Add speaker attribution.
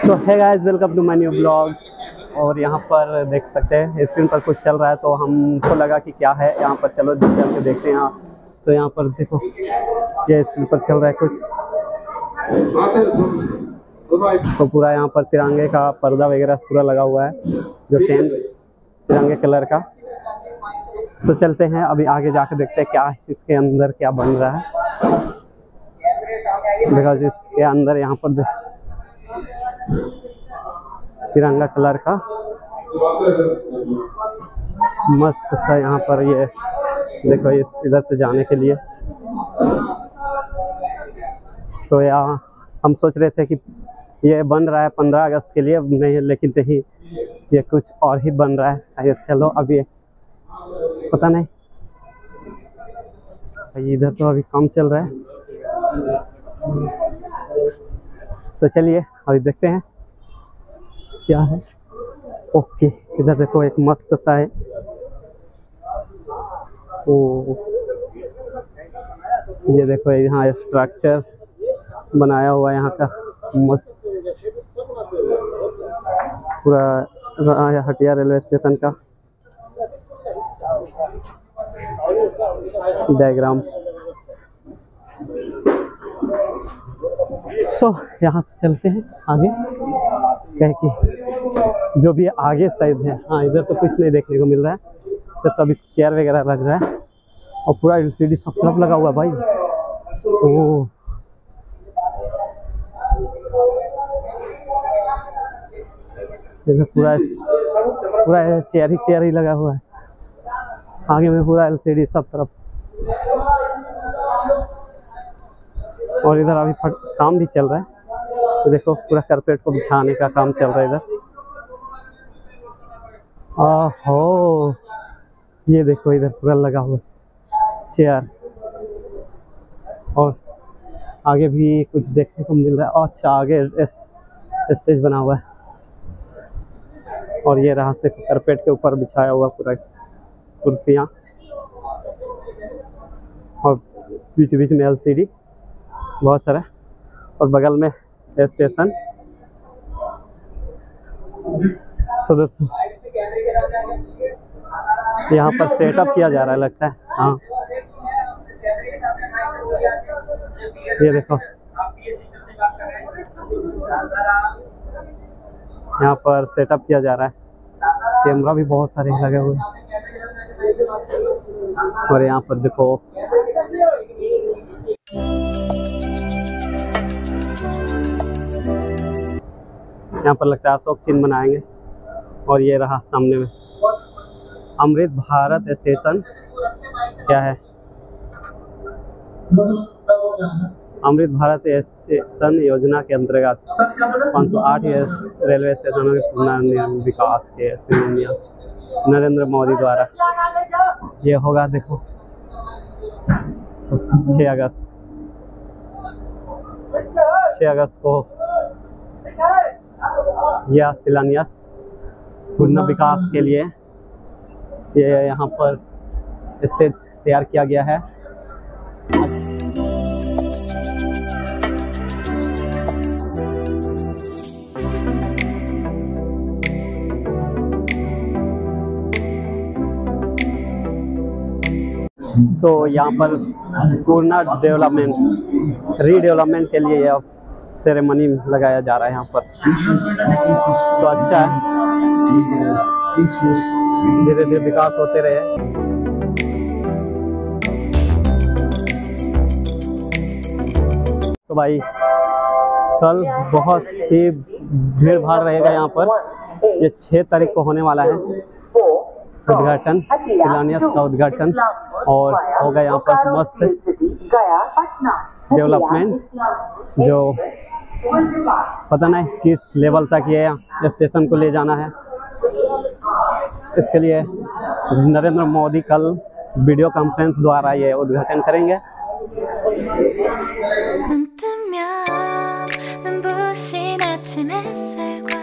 Speaker 1: So hi guys welcome to my new blog और यहाँ पर देख सकते हैं स्क्रीन पर कुछ चल रहा है तो हमको लगा कि क्या है। यहाँ पर चलो चल के देखते हैं यहाँ तो यहाँ पर देखो, ये स्क्रीन पर चल रहा है कुछ। तो पूरा यहाँ पर तिरंगे का पर्दा वगैरह पूरा लगा हुआ है, जो टेंट तिरंगे कलर का। सो चलते हैं, अभी आगे जाकर देखते हैं क्या इसके अंदर क्या बन रहा है। बिकॉज़ इसके अंदर यहाँ पर तिरंगा कलर का मस्त सा यहाँ पर ये, देखो इस, इधर से जाने के लिए। सो यहाँ, हम सोच रहे थे कि ये बन रहा है पंद्रह अगस्त के लिए, नहीं, लेकिन नहीं ये कुछ और ही बन रहा है, शायद। चलो ये पता नहीं। भाई, इधर तो अभी काम चल रहा है। तो चलिए, अभी देखते हैं क्या है। ओके इधर देखो, एक मस्त सा है। ओ, ये देखो, यहाँ स्ट्रक्चर बनाया हुआ यहाँ का मस्त। पूरा हटिया रेलवे स्टेशन का। डायग्राम सो so, यहाँ से चलते हैं आगे। कह कि जो भी आगे साइड है हाँ इधर तो कुछ नहीं देखने को मिल रहा है। तो सभी चेयर वगैरह लग रहा है। और पूरा एलसीडी सब तरफ़ लगा हुआ भाई। ओ देखो पूरा पूरा चेयर ही चेयर ही लगा हुआ है। आगे में पूरा एलसीडी सब तरफ़। और इधर अभी काम भी चल रहा है। तो देखो, पूरा कारपेट को बिछाने का काम चल रहा है इधर। ओहो ये देखो, इधर पूरा लगा हुआ चेयर। और आगे भी कुछ देखने को मिल रहा है। अच्छा आगे स्टेज बना हुआ है। और ये रहा से कारपेट के ऊपर बिछाया हुआ पूरा कुर्सियाँ। और बीच बीच में एलसीडी, बहुत सारा। और बगल में स्टेशन। सो दोस्तों, यहाँ पर सेटअप किया जा रहा है, लगता है। हाँ। ये देखो। यहाँ पर सेटअप किया जा रहा है। कैमरा भी बहुत सारे लगे हुए और यहाँ पर देखो यहाँ पर लगता है अशोक चिन्ह बनाएँगे और ये रहा सामने में। अमृत भारत स्टेशन। क्या है? अमृत भारत स्टेशन योजना के अंतर्गत 508 रेलवे स्टेशनों के विकास के नरेंद्र मोदी द्वारा। ये होगा, देखो छः अगस्त। छः अगस्त को। यह शिलान्यास पूर्ण विकास के लिए ये यहाँ पर स्टेज तैयार किया गया है। सो यहाँ पर पूर्ण डेवलपमेंट रीडेवलपमेंट के लिए यह सेरेमनी लगाया जा रहा है यहाँ पर। तो अच्छा है। धीरे धीरे विकास होते रहे। तो भाई, कल बहुत ही भीड़ भाड़ रहेगा यहाँ पर। ये छः तारीख को होने वाला है। उद्घाटन, शिलान्यास का उद्घाटन और होगा यहाँ पर मस्त। डेवलपमेंट जो पता नहीं किस लेवल तक ये स्टेशन को ले जाना है इसके लिए नरेंद्र मोदी कल वीडियो कॉन्फ्रेंस द्वारा ये उद्घाटन करेंगे
Speaker 2: 눈 뜨면 눈부신 아침 햇살